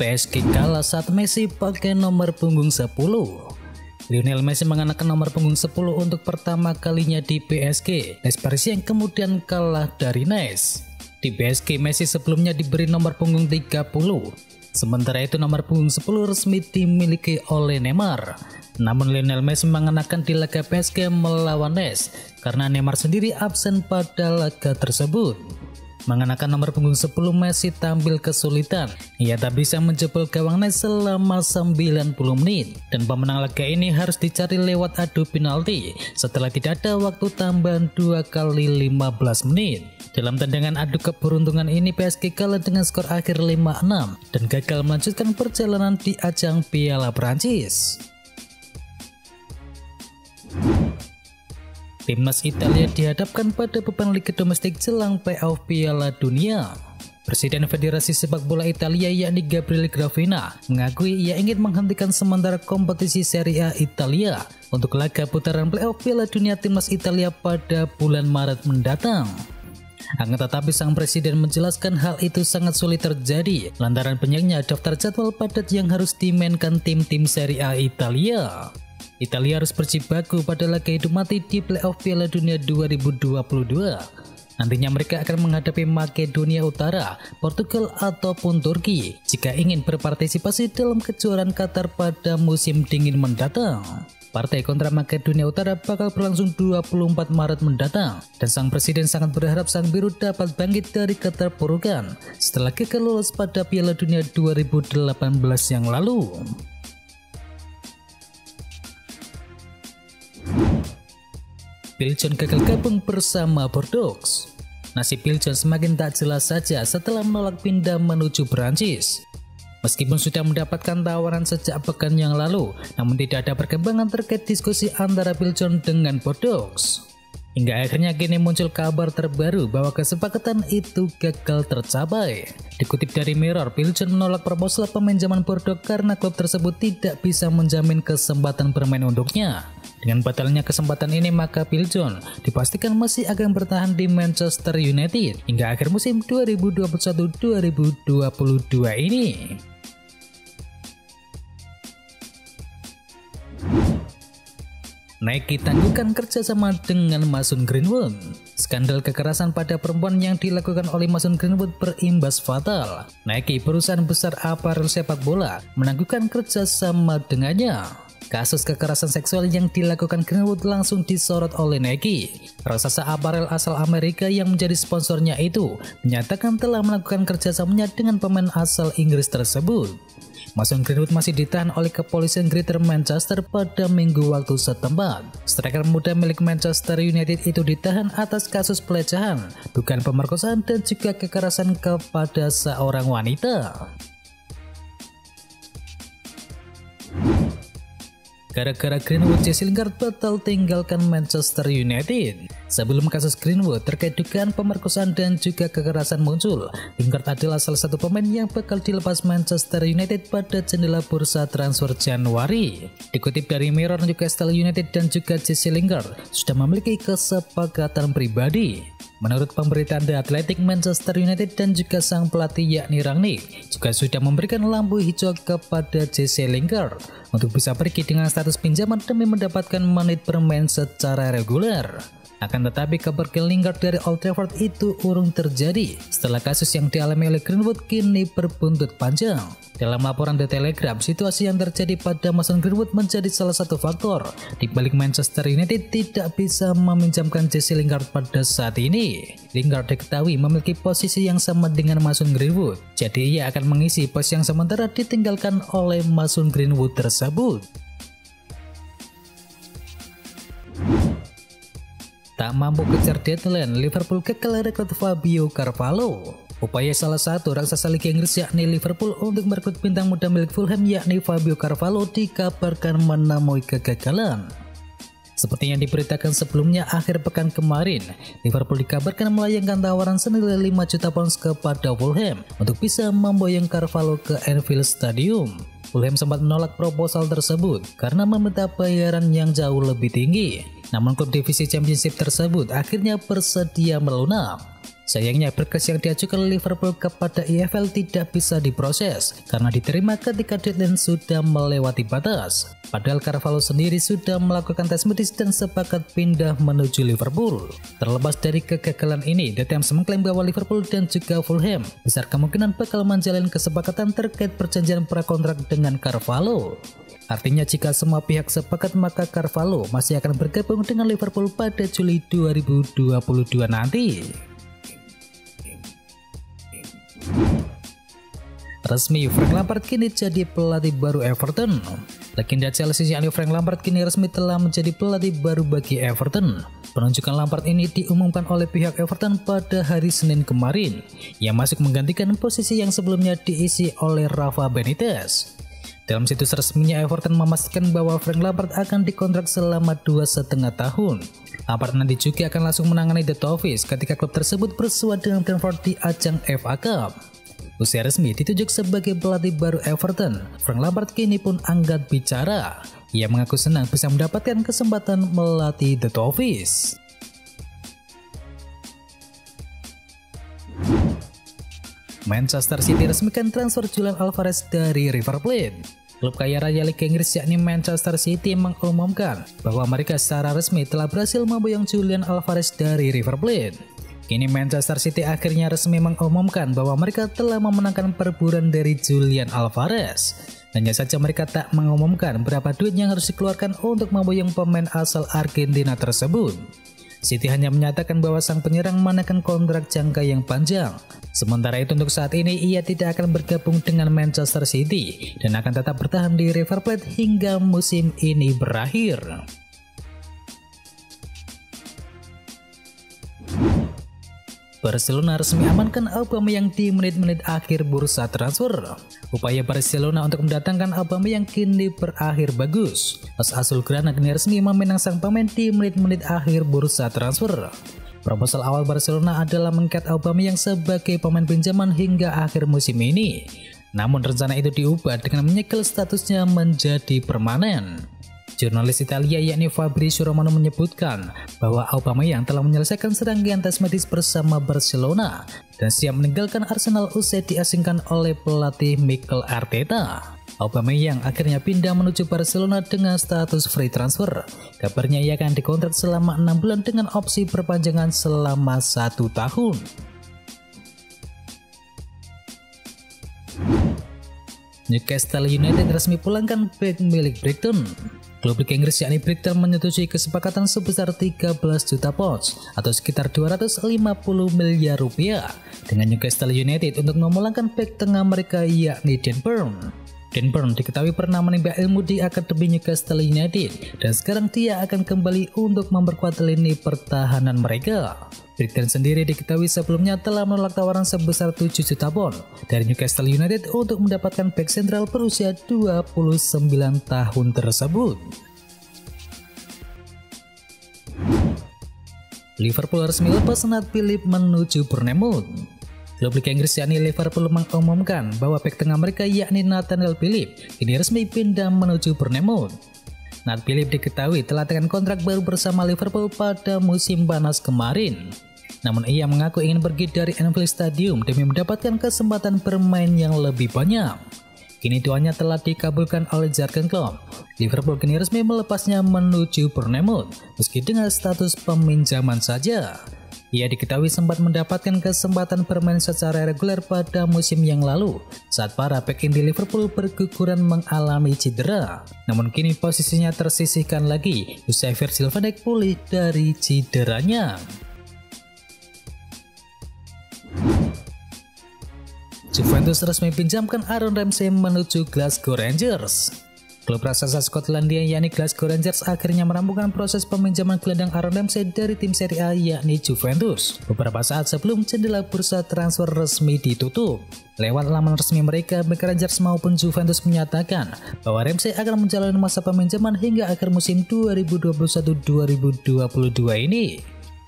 PSG kalah saat Messi pakai nomor punggung 10. Lionel Messi mengenakan nomor punggung 10 untuk pertama kalinya di PSG. Nice Paris yang kemudian kalah dari Nice. Di PSG Messi sebelumnya diberi nomor punggung 30. Sementara itu nomor punggung 10 resmi dimiliki oleh Neymar. Namun Lionel Messi mengenakan di laga PSG melawan Nice karena Neymar sendiri absen pada laga tersebut. Mengenakan nomor punggung 10 Messi tampil kesulitan. Ia tak bisa menjebol gawang selama 90 menit. Dan pemenang laga ini harus dicari lewat adu penalti setelah tidak ada waktu tambahan 2 kali 15 menit. Dalam tendangan adu keberuntungan ini PSG kalah dengan skor akhir 5-6 dan gagal melanjutkan perjalanan di ajang Piala Prancis. Timnas Italia dihadapkan pada beban liga domestik jelang playoff Piala Dunia. Presiden Federasi Sepak Bola Italia yakni Gabriele Gravina mengakui ia ingin menghentikan sementara kompetisi Serie A Italia untuk laga putaran playoff Piala Dunia Timnas Italia pada bulan Maret mendatang. Akan tetapi sang presiden menjelaskan hal itu sangat sulit terjadi lantaran banyaknya daftar jadwal padat yang harus dimainkan tim-tim Serie A Italia. Italia harus berjibaku pada laga hidup mati di playoff Piala Dunia 2022. Nantinya mereka akan menghadapi Makedonia Utara, Portugal ataupun Turki jika ingin berpartisipasi dalam kejuaraan Qatar pada musim dingin mendatang. Partai kontra Makedonia Utara bakal berlangsung 24 Maret mendatang dan sang presiden sangat berharap sang biru dapat bangkit dari keterpurukan setelah gagal pada Piala Dunia 2018 yang lalu. Bill John gagal gabung bersama Bordeaux. Nasib Bill John semakin tak jelas saja setelah menolak pindah menuju Prancis. Meskipun sudah mendapatkan tawaran sejak pekan yang lalu, namun tidak ada perkembangan terkait diskusi antara Bill John dengan Bordeaux. Hingga akhirnya kini muncul kabar terbaru bahwa kesepakatan itu gagal tercapai. Dikutip dari Mirror, Bill John menolak proposal peminjaman Bordeaux karena klub tersebut tidak bisa menjamin kesempatan bermain untuknya. Dengan batalnya kesempatan ini maka Bill John dipastikan masih akan bertahan di Manchester United hingga akhir musim 2021-2022 ini. Nike tangguhkan kerjasama dengan Mason Greenwood. Skandal kekerasan pada perempuan yang dilakukan oleh Mason Greenwood berimbas fatal. Nike, perusahaan besar aparel sepak bola, menangguhkan kerjasama dengannya. Kasus kekerasan seksual yang dilakukan Greenwood langsung disorot oleh Nike. Raksasa aparel asal Amerika yang menjadi sponsornya itu menyatakan telah melakukan kerjasamanya dengan pemain asal Inggris tersebut. Mason Greenwood masih ditahan oleh kepolisian Greater Manchester pada minggu waktu setempat. Striker muda milik Manchester United itu ditahan atas kasus pelecehan, bukan pemerkosaan dan juga kekerasan kepada seorang wanita. Gara-gara Greenwood, Jesse Lingard batal tinggalkan Manchester United. Sebelum kasus Greenwood terkait dugaan pemerkosaan dan juga kekerasan muncul, Lingard adalah salah satu pemain yang bakal dilepas Manchester United pada jendela bursa transfer Januari. Dikutip dari Mirror, Newcastle United dan juga Jesse Lingard sudah memiliki kesepakatan pribadi. Menurut pemberitaan The Athletic, Manchester United dan juga sang pelatih yakni Rangnick juga sudah memberikan lampu hijau kepada Jesse Lingard untuk bisa pergi dengan status pinjaman demi mendapatkan menit bermain secara reguler. Akan tetapi kabar Lingard dari Old Trafford itu urung terjadi setelah kasus yang dialami oleh Greenwood kini berbuntut panjang. Dalam laporan The Telegraph, situasi yang terjadi pada Mason Greenwood menjadi salah satu faktor di balik Manchester United tidak bisa meminjamkan Jesse Lingard pada saat ini. Lingard diketahui memiliki posisi yang sama dengan Mason Greenwood, jadi ia akan mengisi pos yang sementara ditinggalkan oleh Mason Greenwood tersebut. Tak mampu kejar deadline, Liverpool gagal rekrut Fabio Carvalho. Upaya salah satu raksasa Liga Inggris yakni Liverpool untuk merekrut bintang muda milik Fulham yakni Fabio Carvalho dikabarkan menemui kegagalan. Seperti yang diberitakan sebelumnya akhir pekan kemarin, Liverpool dikabarkan melayangkan tawaran senilai 5 juta pounds kepada Fulham untuk bisa memboyong Carvalho ke Anfield Stadium. Fulham sempat menolak proposal tersebut karena meminta bayaran yang jauh lebih tinggi. Namun klub divisi championship tersebut akhirnya bersedia melunak. Sayangnya berkas yang diajukan Liverpool kepada EFL tidak bisa diproses karena diterima ketika deadline sudah melewati batas. Padahal Carvalho sendiri sudah melakukan tes medis dan sepakat pindah menuju Liverpool. Terlepas dari kegagalan ini, The Times mengklaim bahwa Liverpool dan juga Fulham besar kemungkinan bakal menjalin kesepakatan terkait perjanjian prakontrak dengan Carvalho. Artinya jika semua pihak sepakat maka Carvalho masih akan bergabung dengan Liverpool pada Juli 2022 nanti. Resmi Frank Lampard kini jadi pelatih baru Everton. Legenda Chelsea yakni Frank Lampard kini resmi telah menjadi pelatih baru bagi Everton. Penunjukan Lampard ini diumumkan oleh pihak Everton pada hari Senin kemarin, yang masuk menggantikan posisi yang sebelumnya diisi oleh Rafa Benitez. Dalam situs resminya Everton memastikan bahwa Frank Lampard akan dikontrak selama dua setengah tahun. Lampard nanti juga akan langsung menangani The Toffees ketika klub tersebut bersuara dengan Brentford di ajang FA Cup. Usia resmi ditunjuk sebagai pelatih baru Everton, Frank Lampard kini pun angkat bicara. Ia mengaku senang bisa mendapatkan kesempatan melatih The Toffees. Manchester City resmikan transfer Julian Alvarez dari River Plate. Klub kaya raya Liga Inggris yakni Manchester City mengumumkan bahwa mereka secara resmi telah berhasil memboyong Julian Alvarez dari River Plate. Kini Manchester City akhirnya resmi mengumumkan bahwa mereka telah memenangkan perburuan dari Julian Alvarez. Hanya saja mereka tak mengumumkan berapa duit yang harus dikeluarkan untuk memboyong pemain asal Argentina tersebut. City hanya menyatakan bahwa sang penyerang menekan kontrak jangka yang panjang. Sementara itu untuk saat ini ia tidak akan bergabung dengan Manchester City dan akan tetap bertahan di River Plate hingga musim ini berakhir. Barcelona resmi amankan Aubameyang di menit-menit akhir bursa transfer. Upaya Barcelona untuk mendatangkan Aubameyang kini berakhir bagus. As Azulgrana kini resmi memenang sang pemain di menit-menit akhir bursa transfer. Proposal awal Barcelona adalah mengkat Aubameyang sebagai pemain pinjaman hingga akhir musim ini. Namun rencana itu diubah dengan menyegel statusnya menjadi permanen. Jurnalis Italia yakni Fabrizio Romano menyebutkan bahwa Aubameyang telah menyelesaikan serangkaian tes medis bersama Barcelona dan siap meninggalkan Arsenal usai diasingkan oleh pelatih Mikel Arteta. Aubameyang akhirnya pindah menuju Barcelona dengan status free transfer. Kabarnya ia akan dikontrak selama enam bulan dengan opsi perpanjangan selama satu tahun. Newcastle United resmi pulangkan back milik Brighton. Klub Liga Inggris yakni Brighton menyetujui kesepakatan sebesar 13 juta pounds atau sekitar 250 miliar rupiah dengan Newcastle United untuk memulangkan back tengah mereka yakni Dan Burn. Dan Burn diketahui pernah menimba ilmu di Akademi Newcastle United dan sekarang dia akan kembali untuk memperkuat lini pertahanan mereka. Brighton sendiri diketahui sebelumnya telah menolak tawaran sebesar 7 juta pound dari Newcastle United untuk mendapatkan back sentral berusia 29 tahun tersebut. Liverpool resmi lepas Nat Philip menuju Bournemouth. Klub Liga Inggris yakni Liverpool mengumumkan bahwa back tengah mereka yakni Nathaniel Philip ini resmi pindah menuju Bournemouth. Nat Philip diketahui telah tekan kontrak baru bersama Liverpool pada musim panas kemarin. Namun ia mengaku ingin pergi dari Anfield Stadium demi mendapatkan kesempatan bermain yang lebih banyak. Kini tuanya telah dikabulkan oleh Jurgen Klopp. Liverpool kini resmi melepasnya menuju Bournemouth, meski dengan status peminjaman saja. Ia diketahui sempat mendapatkan kesempatan bermain secara reguler pada musim yang lalu saat para back di Liverpool berguguran mengalami cedera. Namun kini posisinya tersisihkan lagi usai Virgil van Dijk pulih dari cederanya. Juventus resmi pinjamkan Aaron Ramsey menuju Glasgow Rangers. Klub raksasa Skotlandia yakni Glasgow Rangers akhirnya merampungkan proses peminjaman gelandang Aaron Ramsey dari tim Serie A yakni Juventus beberapa saat sebelum jendela bursa transfer resmi ditutup. Lewat laman resmi mereka, baik Rangers maupun Juventus menyatakan bahwa Ramsey akan menjalani masa peminjaman hingga akhir musim 2021-2022 ini.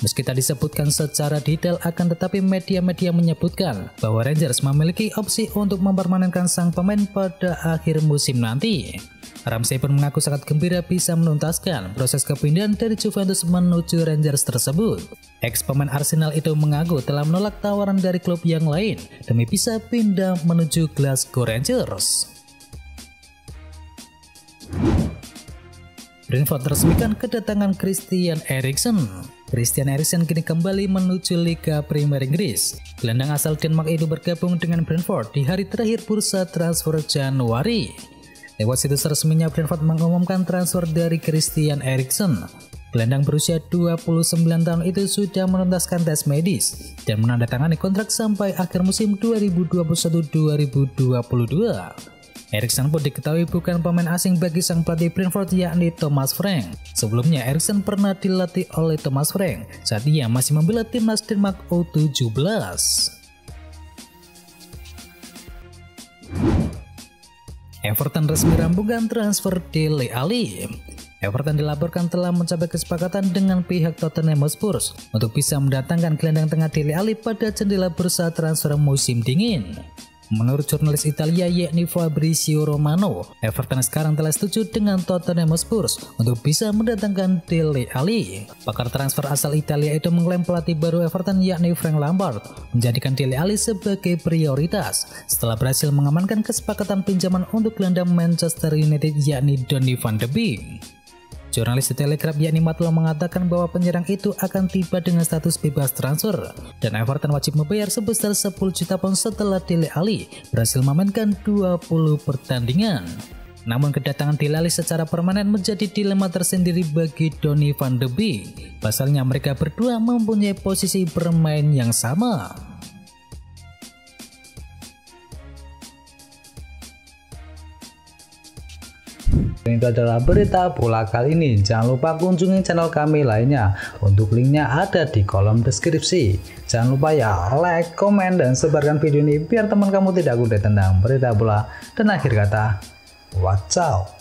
Meski tak disebutkan secara detail akan tetapi media-media menyebutkan bahwa Rangers memiliki opsi untuk mempermanenkan sang pemain pada akhir musim nanti. Ramsey pun mengaku sangat gembira bisa menuntaskan proses kepindahan dari Juventus menuju Rangers tersebut. Ex pemain Arsenal itu mengaku telah menolak tawaran dari klub yang lain demi bisa pindah menuju Glasgow Rangers. Brentford resmikan kedatangan Christian Eriksen. Christian Eriksen kini kembali menuju Liga Premier Inggris. Gelandang asal Denmark itu bergabung dengan Brentford di hari terakhir bursa transfer Januari. Lewat situs resminya Brentford mengumumkan transfer dari Christian Eriksen. Gelandang berusia 29 tahun itu sudah menuntaskan tes medis dan menandatangani kontrak sampai akhir musim 2021-2022. Erikson pun diketahui bukan pemain asing bagi sang pelatih Brentford yakni Thomas Frank. Sebelumnya Erikson pernah dilatih oleh Thomas Frank saat ia masih membela timnas Denmark U17. Everton resmi rampungkan transfer Dele Alli. Everton dilaporkan telah mencapai kesepakatan dengan pihak Tottenham Hotspur untuk bisa mendatangkan gelandang tengah Dele Alli pada jendela bursa transfer musim dingin. Menurut jurnalis Italia yakni Fabrizio Romano, Everton sekarang telah setuju dengan Tottenham Hotspur untuk bisa mendatangkan Dele Alli. Pakar transfer asal Italia itu mengklaim pelatih baru Everton yakni Frank Lampard menjadikan Dele Alli sebagai prioritas setelah berhasil mengamankan kesepakatan pinjaman untuk gelandang Manchester United yakni Donny van de Beek. Jurnalis di Telegraph yakni mengatakan bahwa penyerang itu akan tiba dengan status bebas transfer dan Everton wajib membayar sebesar 10 juta pound setelah Dele Ali berhasil memainkan 20 pertandingan. Namun kedatangan Dele Ali secara permanen menjadi dilema tersendiri bagi Donny van de Beek. Pasalnya mereka berdua mempunyai posisi bermain yang sama. Itu adalah berita bola kali ini. Jangan lupa kunjungi channel kami lainnya. Untuk linknya ada di kolom deskripsi. Jangan lupa ya like, komen, dan sebarkan video ini biar teman kamu tidak kudet tentang berita bola. Dan akhir kata, watch out.